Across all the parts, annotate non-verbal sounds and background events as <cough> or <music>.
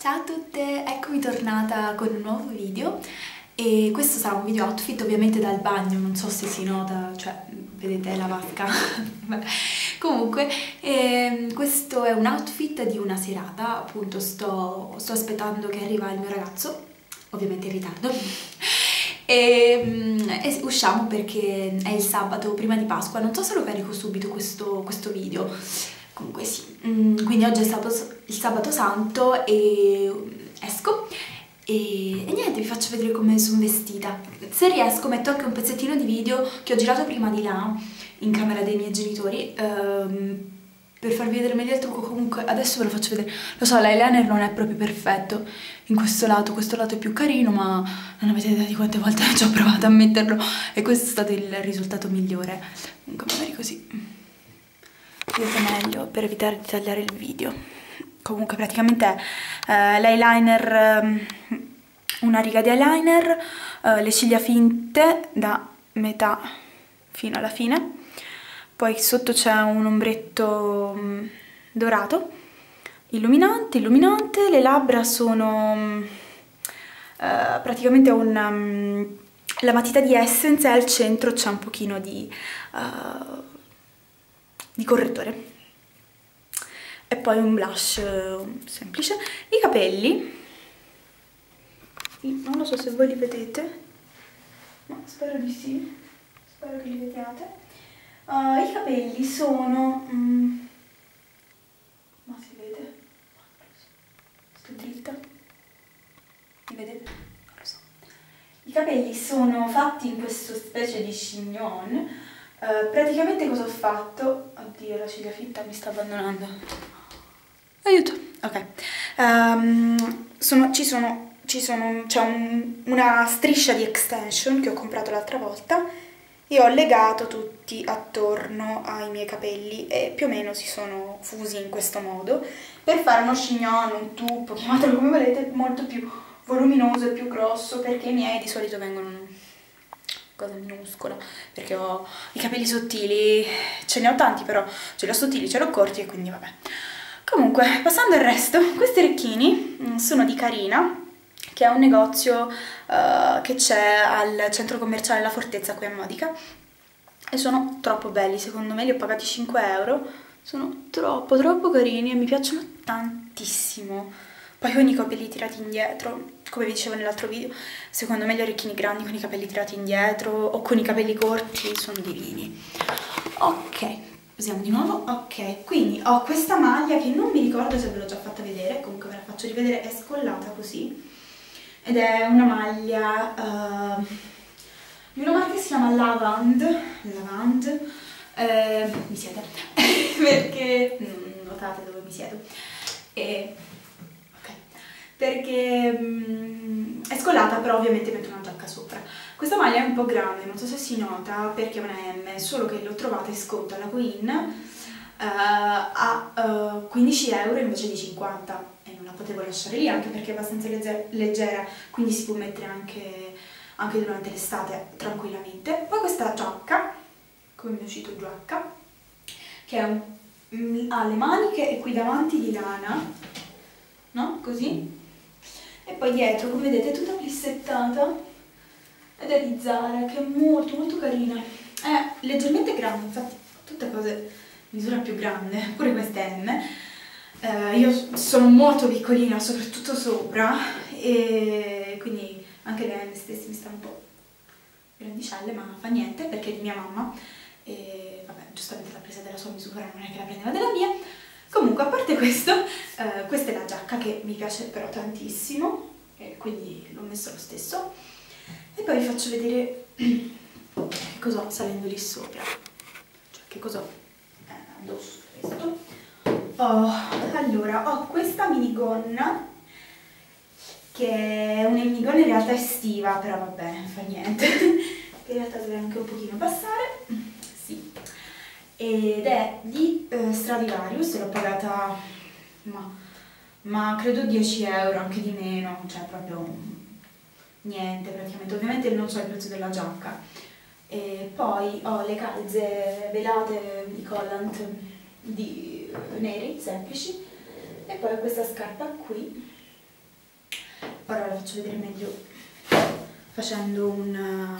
Ciao a tutte, eccomi tornata con un nuovo video. E questo sarà un video outfit ovviamente dal bagno, non so se si nota, cioè vedete la vasca, <laughs> comunque eh, questo è un outfit di una serata, appunto sto, sto aspettando che arriva il mio ragazzo, ovviamente in ritardo. <laughs> E, mm, e, usciamo perché è il sabato prima di Pasqua, non so se lo carico subito questo, questo video comunque sì, mm, quindi oggi è sabato, il sabato santo e esco e, e, niente, vi faccio vedere come sono vestita. Se riesco metto anche un pezzettino di video che ho girato prima di là, in camera dei miei genitori, ehm, per farvi vedere meglio il trucco. Comunque adesso ve lo faccio vedere. Lo so, l'eyeliner non è proprio perfetto in questo lato, questo lato è più carino, ma non avete idea di quante volte <laughs> ho provato a metterlo e questo è stato il risultato migliore. Comunque magari così vedete meglio per evitare di tagliare il video. Comunque praticamente eh, l'eyeliner ehm, una riga di eyeliner eh, le ciglia finte da metà fino alla fine. Poi sotto c'è un ombretto mm, dorato illuminante, illuminante. Le labbra sono mh, eh, praticamente una um, la matita di Essence e al centro c'è un pochino di uh, di correttore. E poi un blush eh, semplice. I capelli. Non lo so se voi li vedete. Ma spero di sì. Spero che li vediate. Uh, i capelli sono mm, ma si vede? Sto dritta. Li vedete? non lo so. I capelli sono fatti in questo specie di chignon. Uh, praticamente cosa ho fatto? Oddio, la ciglia fitta mi sta abbandonando. Aiuto! Ok. Um, sono, ci sono, ci sono, c'è un, una striscia di extension che ho comprato l'altra volta e ho legato tutti attorno ai miei capelli e più o meno si sono fusi in questo modo per fare uno chignon, un tuppo, chiamatelo come volete, molto più voluminoso e più grosso perché i miei di solito vengono cosa minuscola, perché ho i capelli sottili, ce ne ho tanti però, ce li ho sottili, ce li ho corti e quindi vabbè. Comunque, passando al resto, questi orecchini mm, sono di Carina, che è un negozio uh, che c'è al centro commerciale La Fortezza qui a Modica, e sono troppo belli, secondo me li ho pagati 5 euro, sono troppo troppo carini e mi piacciono tantissimo. Poi con i capelli tirati indietro, come vi dicevo nell'altro video, secondo me gli orecchini grandi con i capelli tirati indietro o con i capelli corti sono divini. Ok, usiamo di nuovo. Ok, quindi ho questa maglia che non mi ricordo se ve l'ho già fatta vedere, comunque ve la faccio rivedere, è scollata così. Ed è una maglia uh, di una marca che si chiama Lavand, Lavand, uh, mi siete, <laughs> perché mm, notate dove mi siedo. E perché um, è scollata però ovviamente metto una giacca sopra. Questa maglia è un po' grande, non so se si nota perché è una M, solo che l'ho trovata in sconto alla Queen uh, a uh, 15 euro invece di 50 e non la potevo lasciare lì anche perché è abbastanza leggera, quindi si può mettere anche, anche durante l'estate tranquillamente. Poi questa giacca, come mi è uscito giacca, che un, mm, ha le maniche e qui davanti di lana, no? Così e poi dietro come vedete è tutta plissettata ed è di Zara che è molto molto carina. È leggermente grande infatti tutte cose misura più grande <laughs> pure queste M. Eh, io sono molto piccolina soprattutto sopra e quindi anche le M stesse mi stanno un po' grandicelle ma fa niente perché mia mamma. E vabbè giustamente l'ha presa della sua misura non è che la prendeva della mia questo, eh, questa è la giacca che mi piace però tantissimo, e quindi l'ho messo lo stesso. E poi vi faccio vedere che cosa ho salendo lì sopra, cioè che cosa ho eh, addosso questo. Oh, allora, ho questa minigonna, che è una minigonna in realtà estiva, però vabbè, fa niente, che <laughs> in realtà dovrei anche un pochino passare, ed è di eh, Stradivarius, l'ho pagata ma, ma, credo 10 euro, anche di meno, cioè proprio niente praticamente, ovviamente non so il prezzo della giacca. E poi ho le calze velate di collant di neri, semplici, e poi ho questa scarpa qui, faccio vedere meglio facendo un,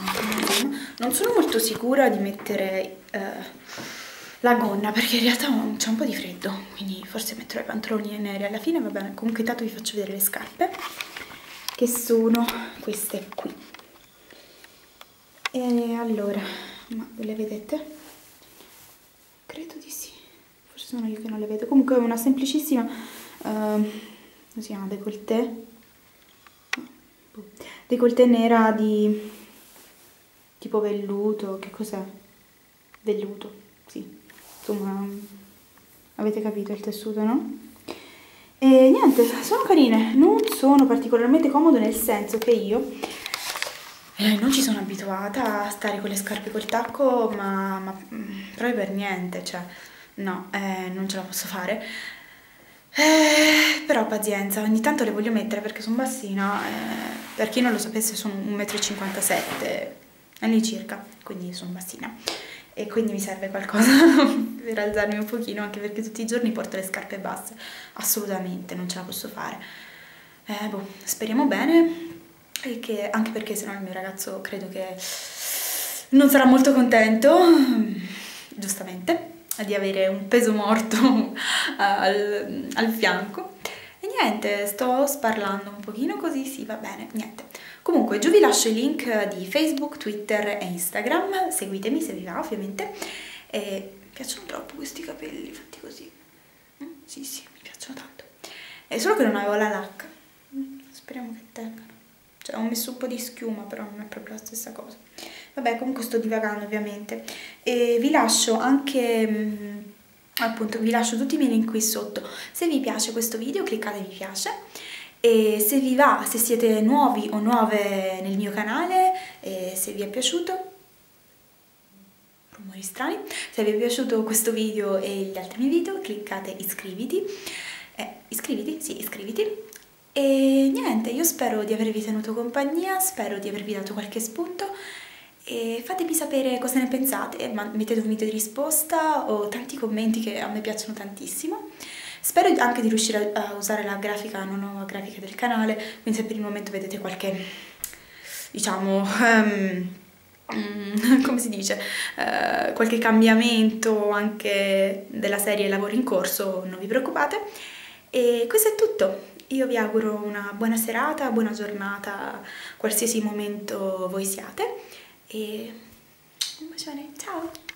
zoom. Non sono molto sicura di mettere uh, la gonna perché in realtà c'è un po' di freddo, quindi forse metterò i pantaloni neri alla fine, va bene. Comunque intanto vi faccio vedere le scarpe, che sono queste qui. E allora, ma le vedete? Credo di sì, forse sono io che non le vedo. Comunque è una semplicissima, uh, si chiama, décolleté? Boh, décolleté nera di tipo velluto, che cos'è? Velluto, insomma, avete capito il tessuto, no? E niente, sono carine, non sono particolarmente comode nel senso che io eh, non ci sono abituata a stare con le scarpe col tacco, ma, ma mm, proprio per niente, cioè, no, eh, non ce la posso fare. Eh, però pazienza, ogni tanto le voglio mettere perché sono bassina, eh, per chi non lo sapesse sono 1,57 m all'incirca, quindi sono bassina e quindi mi serve qualcosa <laughs> per alzarmi un pochino anche perché tutti i giorni porto le scarpe basse. Assolutamente non ce la posso fare. Eh, boh, speriamo bene. E che, anche perché sennò il mio ragazzo credo che non sarà molto contento giustamente di avere un peso morto <laughs> al, al fianco. E niente, sto sparlando un pochino così, sì, va bene, niente. Comunque, giù vi lascio i link di Facebook, Twitter e Instagram, seguitemi se vi va ovviamente. E mi piacciono troppo questi capelli fatti così. Mm? Sì, sì, mi piacciono tanto. È solo che non avevo la lacca. Mm, speriamo che tengano. Cioè, ho messo un po' di schiuma, però non è proprio la stessa cosa. Vabbè, comunque sto divagando ovviamente. E vi lascio anche... Mm, appunto vi lascio tutti i miei link qui sotto se vi piace questo video cliccate mi piace e se vi va, se siete nuovi o nuove nel mio canale e se vi è piaciuto rumori strani se vi è piaciuto questo video e gli altri miei video cliccate iscriviti eh, iscriviti? sì iscriviti e niente, io spero di avervi tenuto compagnia, spero di avervi dato qualche spunto e fatemi sapere cosa ne pensate, mettete un video di risposta o tanti commenti che a me piacciono tantissimo. Spero anche di riuscire a usare la grafica, una nuova grafica del canale, quindi se per il momento vedete qualche, diciamo, um, <laughs> come si dice, uh, qualche cambiamento anche della serie lavori in corso, non vi preoccupate. E questo è tutto, io vi auguro una buona serata, buona giornata, qualsiasi momento voi siate e un bacione, ciao!